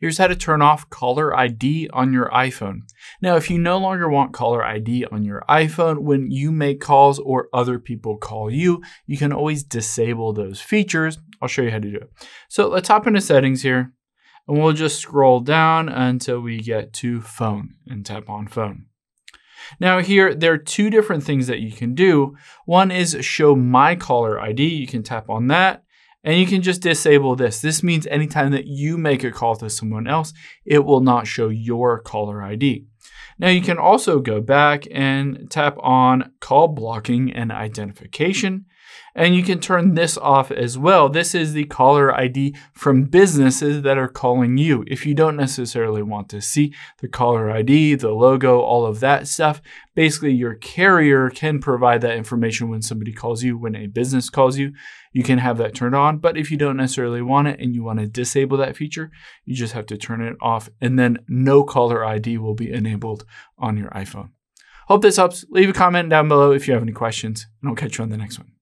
Here's how to turn off caller ID on your iPhone. Now, if you no longer want caller ID on your iPhone when you make calls or other people call you, you can always disable those features. I'll show you how to do it. So let's hop into settings here and we'll just scroll down until we get to phone and tap on phone. Now here, there are two different things that you can do. One is show my caller ID. You can tap on that and you can just disable this. This means anytime that you make a call to someone else, it will not show your caller ID. Now you can also go back and tap on call blocking and identification. And you can turn this off as well. This is the caller ID from businesses that are calling you. If you don't necessarily want to see the caller ID, the logo, all of that stuff, basically your carrier can provide that information when somebody calls you, when a business calls you. You can have that turned on. But if you don't necessarily want it and you want to disable that feature, you just have to turn it off and then no caller ID will be enabled on your iPhone. Hope this helps. Leave a comment down below if you have any questions, and I'll catch you on the next one.